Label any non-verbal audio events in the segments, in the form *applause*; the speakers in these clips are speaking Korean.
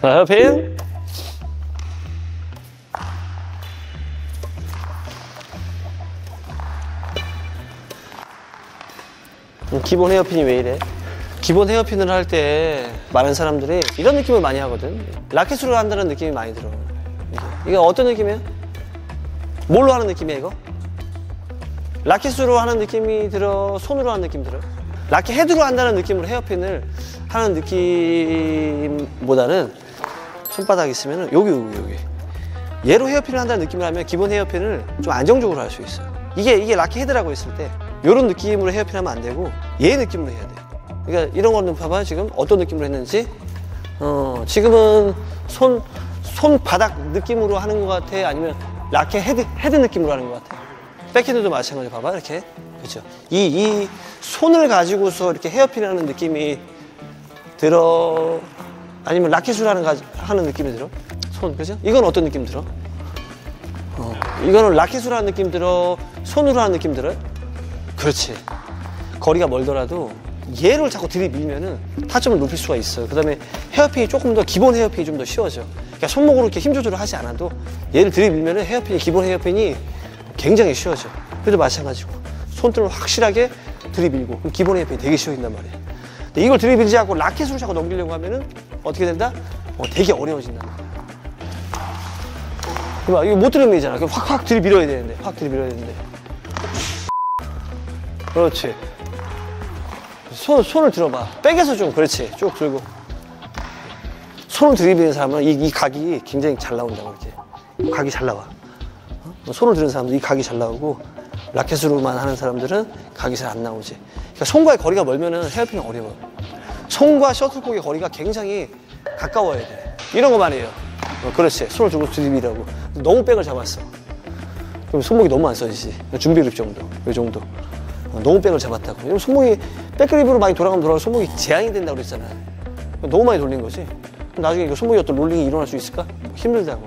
자, 헤어핀. 음, 기본 헤어핀이 왜 이래? 기본 헤어핀을 할 때 많은 사람들이 이런 느낌을 많이 하거든. 라켓으로 한다는 느낌이 많이 들어. 이게 어떤 느낌이에요? 뭘로 하는 느낌이야 이거? 라켓으로 하는 느낌이 들어? 손으로 하는 느낌 들어? 라켓 헤드로 한다는 느낌으로 헤어핀을 하는 느낌보다는 손바닥 있으면 여기 여기 여기 얘로 헤어핀을 한다는 느낌을 하면 기본 헤어핀을 좀 안정적으로 할 수 있어요. 이게 이게 라켓 헤드라고 했을 때 이런 느낌으로 헤어핀하면 안 되고 얘 느낌으로 해야 돼. 그러니까 이런 거는 봐봐 지금 어떤 느낌으로 했는지 어 지금은 손 손바닥 느낌으로 하는 것 같아 아니면 라켓 헤드 헤드 느낌으로 하는 것 같아. 백핸드도 마찬가지 봐봐 이렇게 그렇죠. 이 이 손을 가지고서 이렇게 헤어핀 하는 느낌이 들어 아니면 라켓으로 하는 가- 하는 느낌이 들어? 손 그죠? 이건 어떤 느낌 들어? 어, 이거는 라켓으로 하는 느낌 들어? 손으로 하는 느낌 들어요? 그렇지. 거리가 멀더라도 얘를 자꾸 들이밀면은 타점을 높일 수가 있어요. 그 다음에 헤어핀이 조금 더 기본 헤어핀이 좀 더 쉬워져. 그러니까 손목으로 이렇게 힘 조절을 하지 않아도 얘를 들이밀면은 헤어핀이 기본 헤어핀이 굉장히 쉬워져. 그래도 마찬가지고 손등을 확실하게 들이밀고 기본 헤어핀이 되게 쉬워진단 말이야 근데 이걸 않고 라켓으로 자꾸 넘기려고 하면은 어떻게 된다? 어, 되게 어려워진단 말이야 그봐 이거 못 들이밀잖아. 그럼 확확 들이밀어야 되는데 확 들이밀어야 되는데. 그렇지. 손, 손을 들어봐. 백에서 좀 그렇지. 쭉 들고. 손을 들이미는 사람은 이, 이 각이 굉장히 잘 나온다고 이렇게 각이 잘 나와. 어? 손을 들은 사람도 이 각이 잘 나오고 라켓으로만 하는 사람들은 각이 잘 안 나오지 그러니까 손과의 거리가 멀면은 헤어핀이 어려워 손과 셔틀콕의 거리가 굉장히 가까워야 돼. 이런 거 말이에요. 어, 그렇지. 손을 들고 들이미라고. 너무 백을 잡았어. 그럼 손목이 너무 안 써지지. 준비 그립 정도. 이 정도. 어, 너무 백을 잡았다고. 이러면 손목이 백그립으로 많이 돌아가면 돌아가면 손목이 제한이 된다고 그랬잖아. 너무 많이 돌린 거지. 그럼 나중에 이거 손목이 어떤 롤링이 일어날 수 있을까? 힘들다고.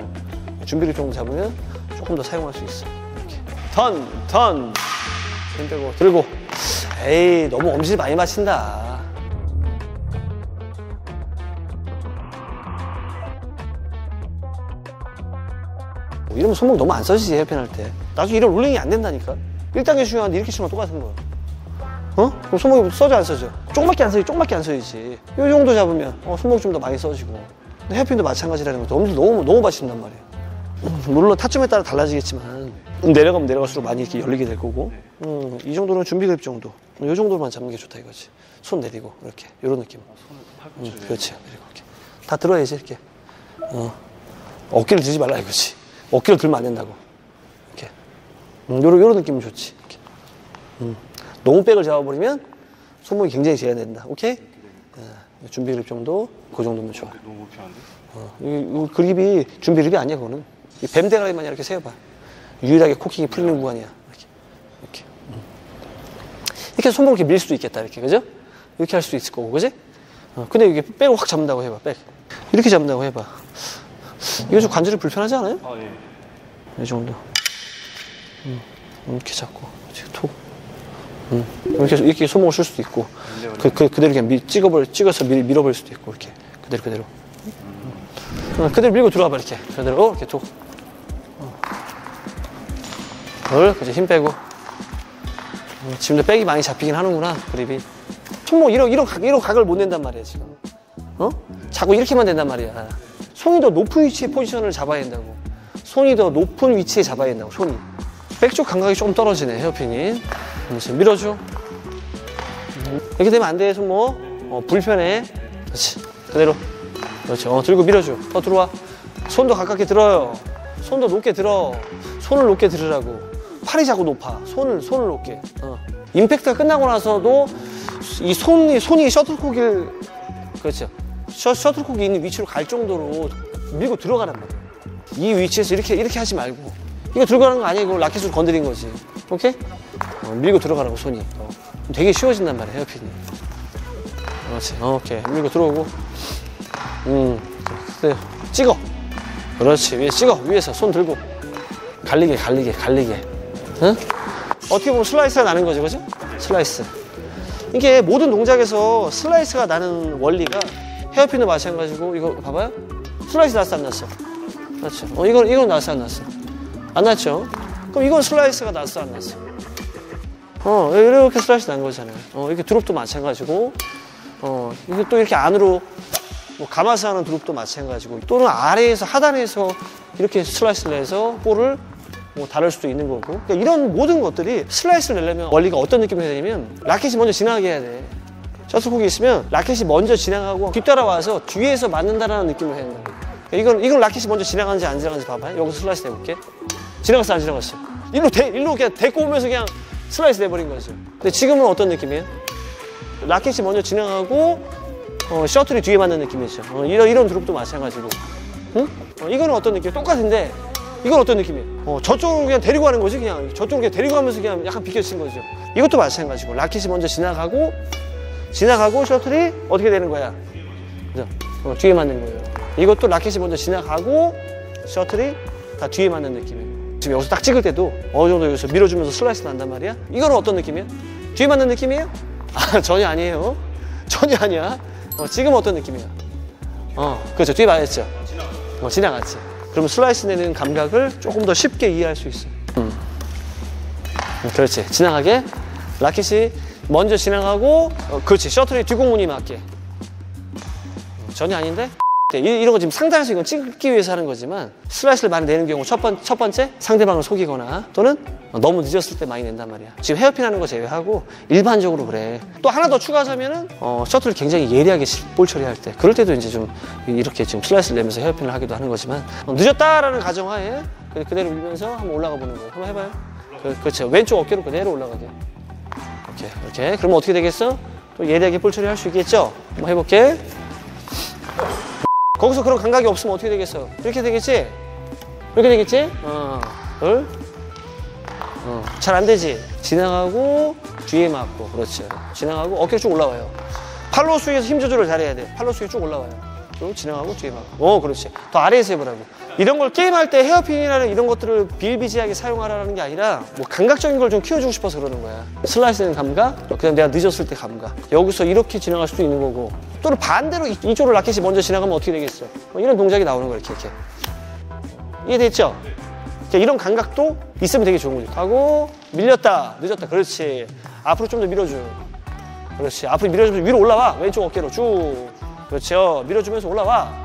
준비 그립 정도 잡으면 조금 더 사용할 수 있어. 이렇게. 턴, 턴. 힘 빼고 들고 에이 너무 엄지 많이 미신다. 뭐 이러면 손목 너무 안 써지지 헤어핀 할 때. 나중에 이런 롤링이 안 된다니까. 1단계 중요한데 이렇게 치면 똑같은 거야 어? 그럼 손목이 써져 안 써져? 조금밖에 안 써지 조금밖에 안 써지지. 이 정도 잡으면 어, 손목이 좀더 많이 써지고. 헤어핀도 마찬가지라는 거죠 엄지 너무 너무 마신단 말이야 음, 물론 타점에 따라 달라지겠지만 내려가면 내려갈수록 많이 이렇게 열리게 될 거고. 음, 이 정도는 준비 그립 정도. 이 정도만 잡는 게 좋다 이거지. 손 내리고 이렇게. 이런 느낌. 음, 그렇지. 그리고 이렇게. 다 들어야지 이렇게. 어. 어깨를 들지 말라 이거지. 어깨를 들면 안 된다고. 이렇게. 음, 요런, 요런 느낌은 좋지. 이렇게. 음. 너무 백을 잡아버리면 손목이 굉장히 제한된다. 오케이? 어, 준비 그립 정도. 그 정도면 좋아. 너무 불편한데? 어, 이, 이 그립이 준비 그립이 아니야 그거는. 이 뱀대가리만 이렇게 세워봐 유일하게 코킹이 풀리는 구간이야. 이렇게. 이렇게. 음. 이렇게 손목을 이렇게 밀 수도 있겠다 이렇게. 그죠? 이렇게 할 수도 있을 거고 그지? 어, 근데 이게 백을 확 잡는다고 해봐 백. 이렇게 잡는다고 해봐. 이거 좀 관절이 불편하지 않아요? 아 예. 이 정도. 음, 이렇게 잡고 톡. 음, 이렇게 이렇게 손목을 쓸 수도 있고 그, 그 그대로 그냥 밀, 찍어버 찍어서 밀, 밀어버릴 수도 있고 이렇게. 그대로 그대로. 어, 그대로 밀고 들어와봐 이렇게. 그대로 어, 이렇게 톡 어. 그렇지 힘 빼고. 음, 지금도 백이 많이 잡히긴 하는구나 그립이. 손목 이런 이런 각 이런 각을 못 낸단 말이야 지금. 어? 자꾸 이렇게만 된단 말이야. 손이 더 높은 위치에 포지션을 잡아야 된다고. 손이 더 높은 위치에 잡아야 된다고 손이. 백쪽 감각이 좀 떨어지네 헤어핀이. 그렇지 밀어줘. 음, 이렇게 되면 안 돼 손목 어, 불편해. 그렇지 그대로. 그렇지 어 들고 밀어줘. 더 들어와. 손도 가깝게 들어요. 손도 높게 들어. 손을 높게 들으라고 팔이 자꾸 높아. 손을 손을 높게. 어. 임팩트가 끝나고 나서도 이 손이 손이 셔틀콕을 그렇죠. 셔, 셔틀콕이 있는 위치로 갈 정도로 밀고 들어가란 말이야. 이 위치에서 이렇게 이렇게 하지 말고. 이거 들어가는 거 아니야. 이거 라켓으로 건드린 거지. 오케이? 어, 밀고 들어가라고 손이. 어. 되게 쉬워진단 말이야 헤어핀이. 그렇지. 어, 오케이. 밀고 들어오고. 음. 그래 찍어. 그렇지. 위에 찍어. 위에서 손 들고. 갈리게 갈리게 갈리게 응? 어떻게 보면 슬라이스가 나는 거죠 그죠 슬라이스 이게 모든 동작에서 슬라이스가 나는 원리가 헤어핀도 마찬가지고 이거 봐봐요 슬라이스 났어 안 났어? 났죠. 어 이건 이건 났어 안 났어? 안 났죠. 그럼 이건 슬라이스가 났어 안 났어? 어 이렇게 슬라이스 난 거잖아요. 어 이렇게 드롭도 마찬가지고 어 이게 또 이렇게 안으로 뭐 감아서 하는 드롭도 마찬가지고 또는 아래에서 하단에서 이렇게 슬라이스를 내서 볼을 뭐 다룰 수도 있는 거고. 그러니까 이런 모든 것들이 슬라이스를 내려면 원리가 어떤 느낌이 되냐면 라켓이 먼저 지나가게 해야 돼. 셔틀콕이 있으면 라켓이 먼저 지나가고 뒤따라와서 뒤에서 맞는다라는 느낌을 해야 된다 그러니까 이건, 이건 라켓이 먼저 지나가는지 안 지나가는지 봐봐요. 여기서 슬라이스 내볼게. 지나갔어 안 지나갔어? 일로 대, 일로 그냥 데리고 오면서 그냥 슬라이스 내버린 거죠 근데 지금은 어떤 느낌이에요? 라켓이 먼저 지나가고 어, 셔틀이 뒤에 맞는 느낌이죠. 어, 이런, 이런 드롭도 마찬가지고. 응? 어, 이거는 어떤 느낌? 똑같은데 이건 어떤 느낌이에요? 어, 저쪽으로 그냥 데리고 가는 거지 그냥 저쪽으로 그냥 데리고 가면서 그냥 약간 비켜친 거죠 이것도 마찬가지고 라켓이 먼저 지나가고 지나가고 셔틀이 어떻게 되는 거야? 그죠? 어, 뒤에 맞는 거예요 이것도 라켓이 먼저 지나가고 셔틀이 다 뒤에 맞는 느낌이에요 지금 여기서 딱 찍을 때도 어느 정도 여기서 밀어주면서 슬라이스 난단 말이야 이거는 어떤 느낌이에요? 뒤에 맞는 느낌이에요? *laughs* 아 전혀 아니에요 전혀 아니야 어, 지금 어떤 느낌이야? 어 그렇죠 뒤에 맞았죠? 어, 지나갔지 그러면 슬라이스 내는 감각을 조금 더 쉽게 이해할 수 있어. 음. 그렇지. 지나가게. 라켓이 먼저 지나가고, 어, 그렇지. 셔틀이 뒤꽁무니 맞게. 음, 전혀 아닌데? 네, 이- 이런 거 지금 상당수 이건 찍기 위해서 하는 거지만 슬라이스를 많이 내는 경우 첫, 번, 첫 번째 상대방을 속이거나 또는 너무 늦었을 때 많이 낸단 말이야. 지금 헤어핀 하는 거 제외하고 일반적으로 그래. 또 하나 더 추가하자면은 어, 셔틀을 굉장히 예리하게 시- 볼 처리할 때 그럴 때도 이제 좀 이렇게 지금 슬라이스를 내면서 헤어핀을 하기도 하는 거지만 어, 늦었다라는 가정하에 그- 그대로 밀면서 한번 올라가 보는 거예요. 한번 해봐요. 그, 그렇죠. 왼쪽 어깨로 그대로 올라가게. 이렇게 이렇게. 그러면 어떻게 되겠어? 또 예리하게 볼 처리할 수 있겠죠? 한번 해볼게. 거기서 그런 감각이 없으면 어떻게 되겠어? 이렇게 되겠지? 이렇게 되겠지? 어, 둘. 어, 잘 안 되지? 지나가고, 뒤에 맞고, 그렇죠. 지나가고, 어깨 쭉 올라와요. 팔로 스윙에서 힘 조절을 잘해야 돼. 팔로 스윙 쭉 올라와요. 그리고 지나가고, 뒤에 맞고. 어, 그렇지. 더 아래에서 해보라고. 이런 걸 게임할 때 헤어핀이라는 이런 것들을 비일비재하게 사용하라는 게 아니라 뭐 감각적인 걸 좀 키워주고 싶어서 그러는 거야. 슬라이스는 감각, 그다음 내가 늦었을 때 감각. 여기서 이렇게 지나갈 수도 있는 거고. 또는 반대로 이- 이쪽으로 라켓이 먼저 지나가면 어떻게 되겠어? 뭐 이런 동작이 나오는 거야, 이렇게. 이렇게. 이해됐죠? 자, 이런 감각도 있으면 되게 좋은 거죠. 하고 밀렸다, 늦었다, 그렇지. 앞으로 좀 더 밀어줘. 그렇지. 앞으로 밀어주면서 위로 올라와. 왼쪽 어깨로 쭉. 그렇죠. 밀어주면서 올라와.